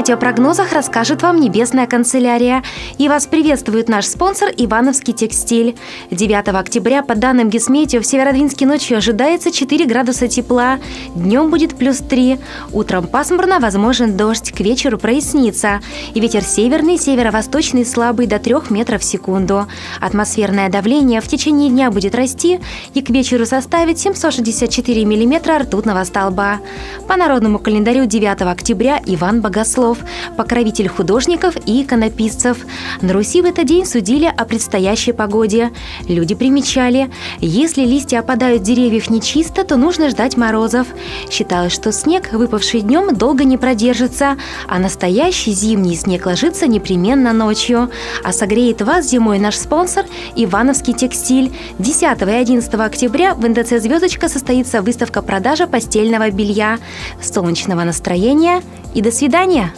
метеопрогнозах расскажет вам Небесная канцелярия. И вас приветствует наш спонсор Ивановский текстиль. 9 октября, по данным Гисметео, в Северодвинске ночью ожидается 4 градуса тепла. Днем будет плюс 3. Утром пасмурно, возможен дождь. К вечеру прояснится. И ветер северный, северо-восточный слабый до 3 метров в секунду. Атмосферное давление в течение дня будет расти и к вечеру составит 764 миллиметра ртутного столба. По народному календарю 9 октября Иван Богослов, покровитель художников и иконописцев. На Руси в этот день судили о предстоящей погоде. Люди примечали, если листья опадают с деревьев нечисто, то нужно ждать морозов. Считалось, что снег, выпавший днем, долго не продержится, а настоящий зимний снег ложится непременно ночью. А согреет вас зимой наш спонсор Ивановский текстиль. 10 и 11 октября в НДЦ «Звездочка» состоится выставка продажа постельного белья. Солнечного настроения и до свидания!